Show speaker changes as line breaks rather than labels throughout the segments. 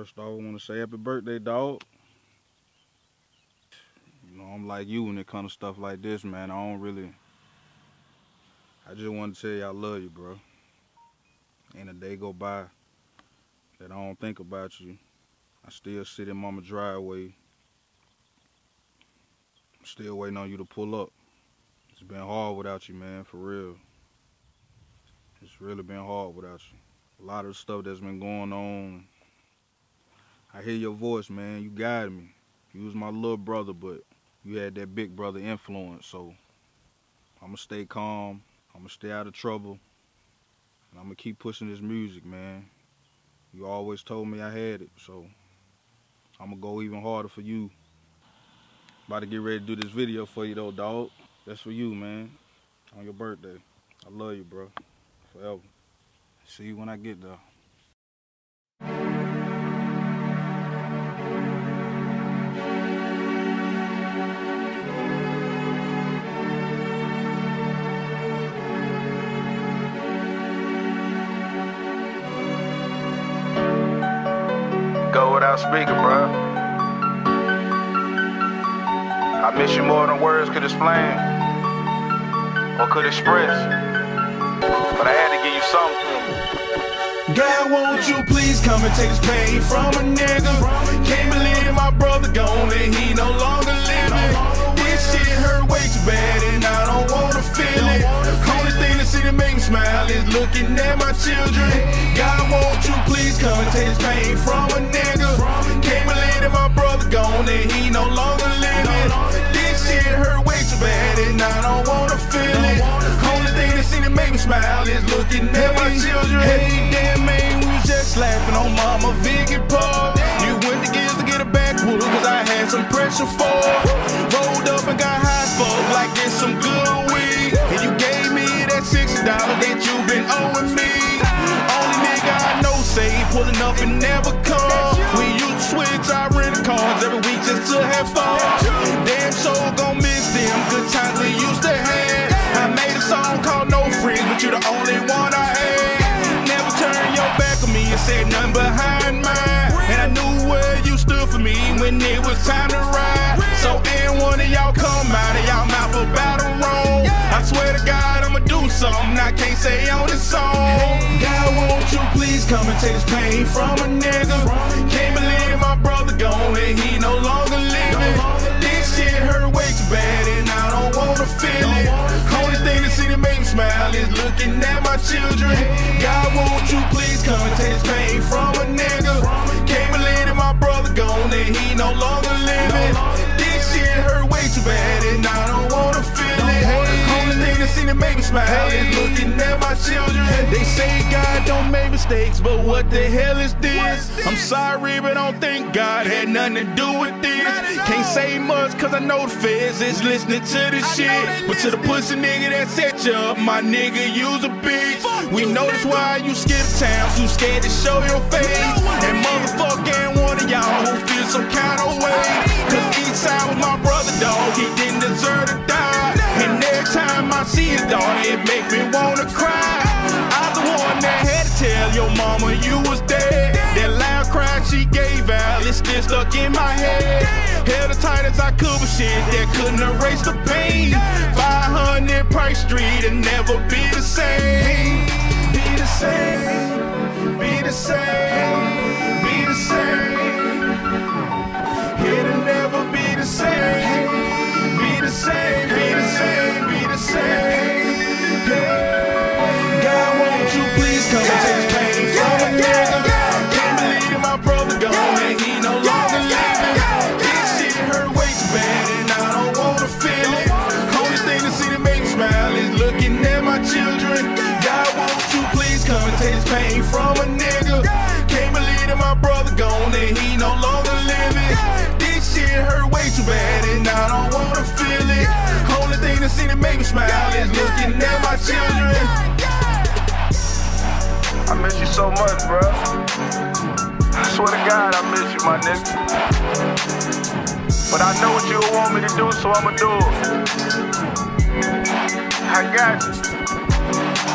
First off, I want to say happy birthday, dog. You know, I'm like you when it comes to stuff like this, man. I don't really. I just want to tell you I love you, bro. Ain't a day go by that I don't think about you. I still sit in mama driveway. I'm still waiting on you to pull up. It's been hard without you, man, for real. It's really been hard without you. A lot of stuff that's been going on. I hear your voice, man. You guided me. You was my little brother, but you had that big brother influence, so I'ma stay calm. I'ma stay out of trouble. And I'ma keep pushing this music, man. You always told me I had it, so I'ma go even harder for you. About to get ready to do this video for you though, dog. That's for you, man. On your birthday. I love you, bro. Forever. See you when I get there. Speaking, bro. I miss you more than words could explain or could express. But I had to give you something.
God, won't you please come and take this pain from a nigga? Can't believe my brother gone and he no longer living. This shit hurt way too bad and I don't wanna smile is looking at my children. God, won't you please come and take this pain from a nigga? Can't believe that my brother gone and he no longer living. This shit hurt way too bad and I don't wanna feel it. Only thing that see to make me smile is looking at my children. Hey, damn man, we was just laughing on Mama Vicky Park. You went to to get a backwood cause I had some pressure for. Rolled up and got high fuck like it's some good up and never come. Something I can't say on this song. God, won't you please come and take this pain from a nigga? Can't believe my brother gone and he no longer living. This shit hurt way too bad and I don't wanna feel it. Only thing that see to make me smile is looking at my children. God, won't you please come and take this pain from a nigga? Smile is looking at my children. They say God don't make mistakes, but what the hell is this? I'm sorry, but I don't think God had nothing to do with this. Can't say much cause I know the feds is listening to this shit. But to the pussy nigga that set you up, my nigga, you's a bitch. We know that's why you skip town, too scared to show your face. And motherfucker ain't one of y'all who feel some kind see his daughter, it make me wanna cry. I'm the one that had to tell your mama you was dead. That loud cry she gave out, it's still stuck in my head. Held as tight as I could with shit that couldn't erase the pain. 500 Price Street and never be the same. Be the same, be the same, smile is looking at my children. I
miss you so much, bro. I swear to God, I miss you, my nigga. But I know what you want me to do, so I'ma do it. I got you.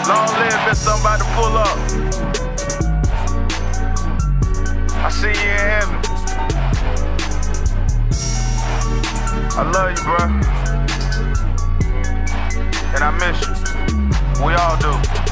Long live if somebody pull up.
I see you in heaven. I love you, bro and I miss you. We all do.